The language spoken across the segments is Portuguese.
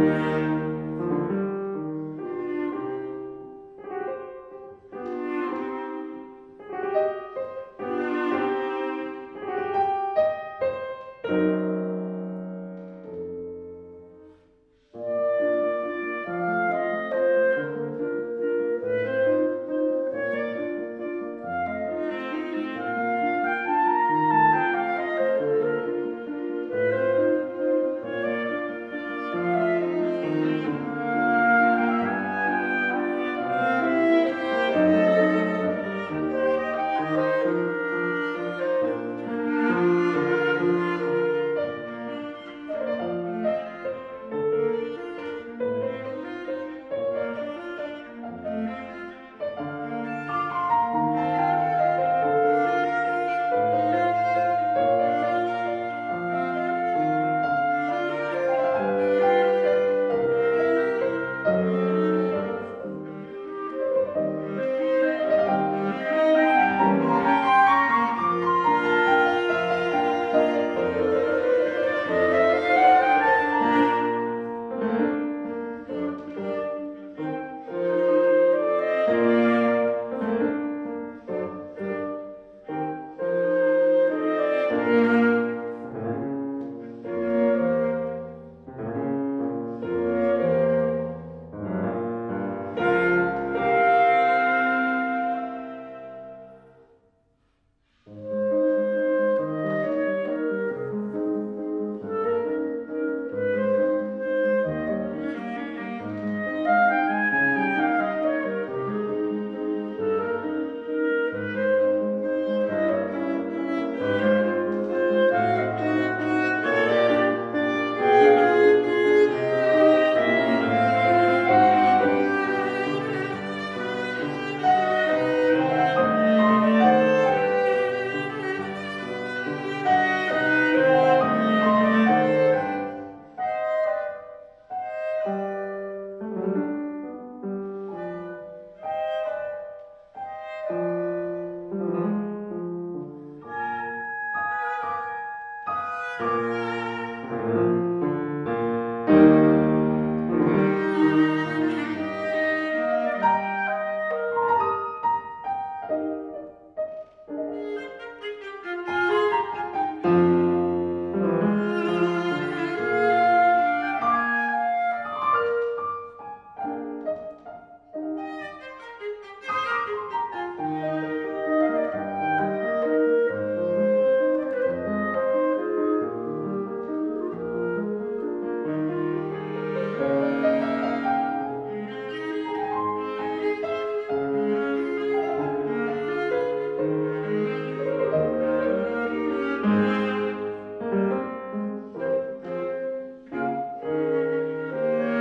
Yeah.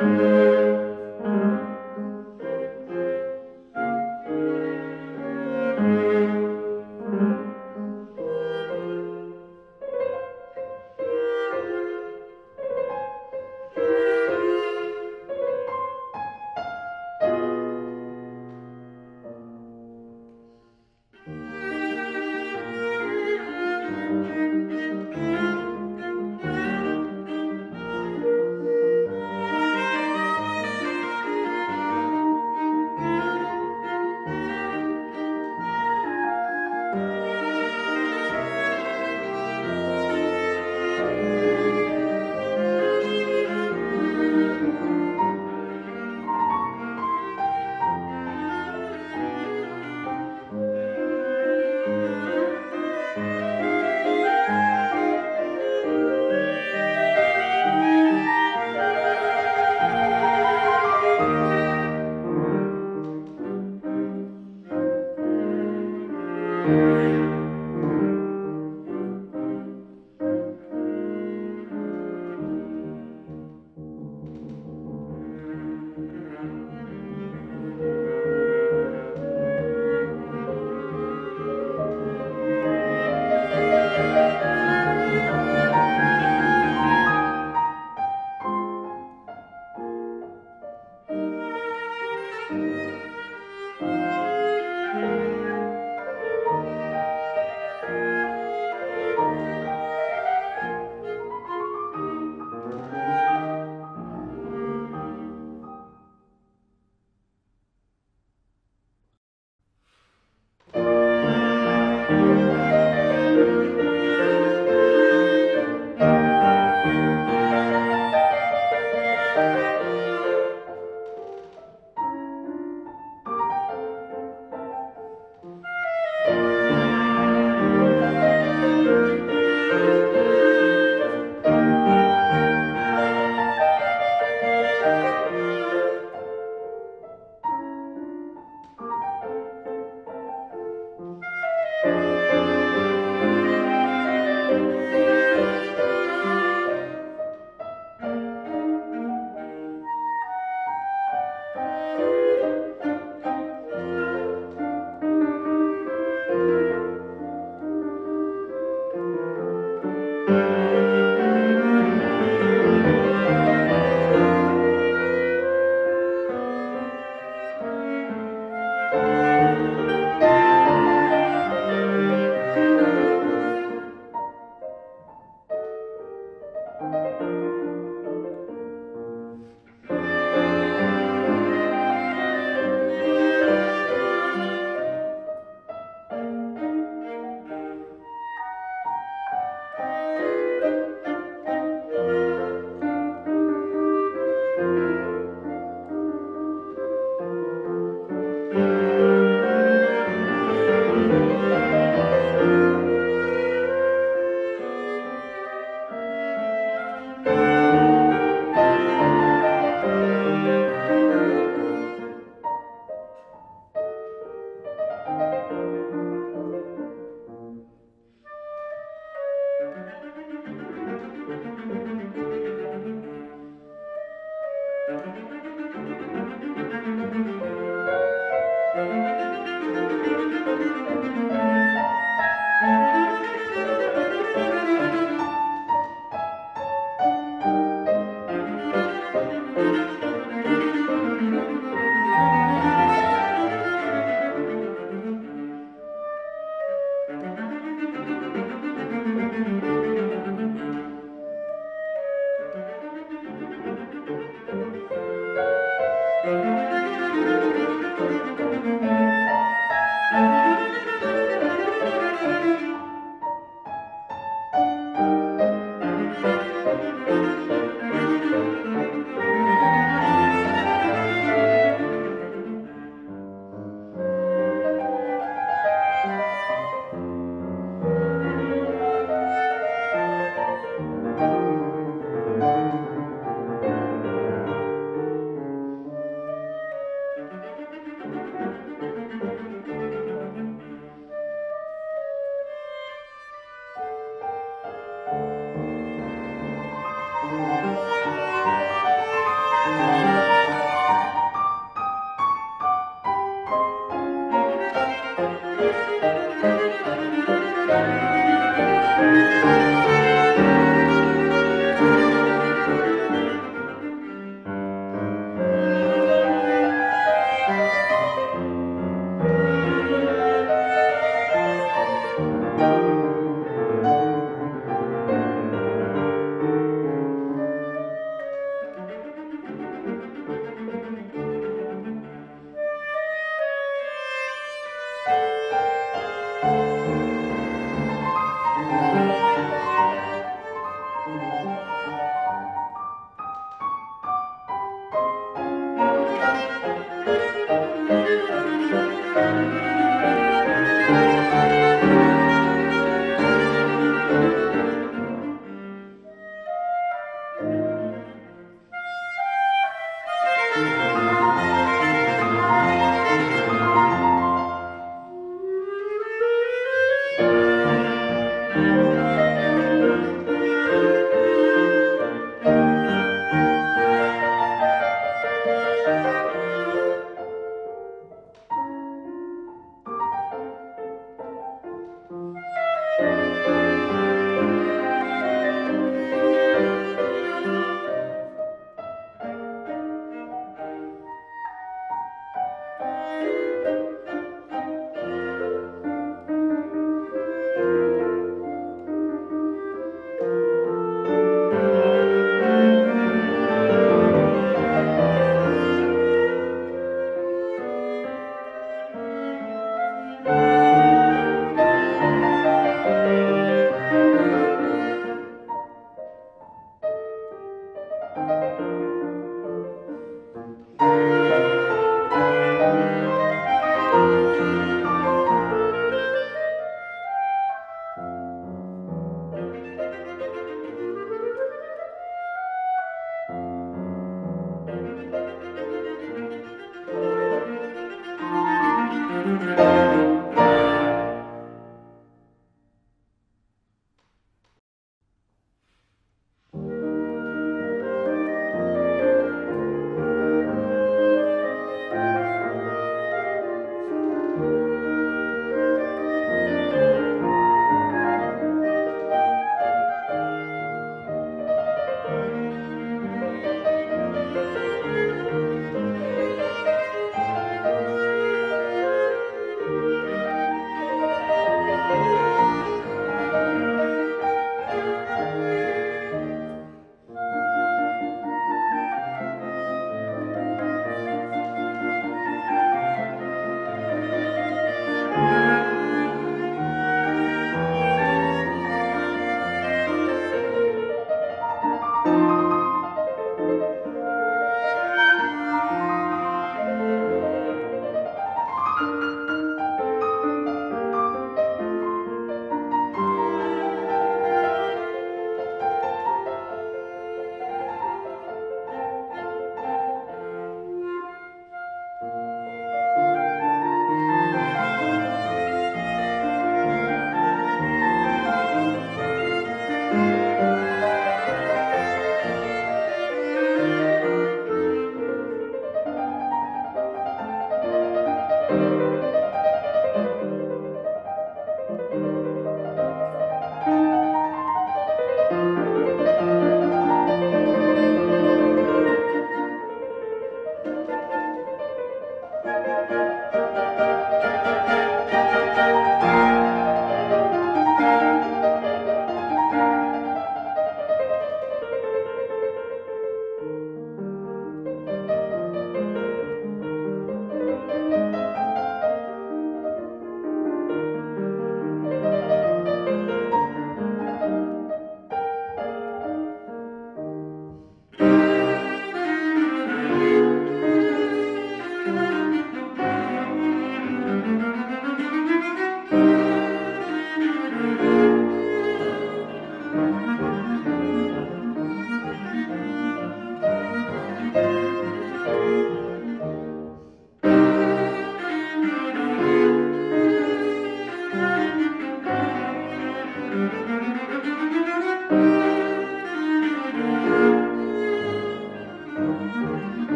Música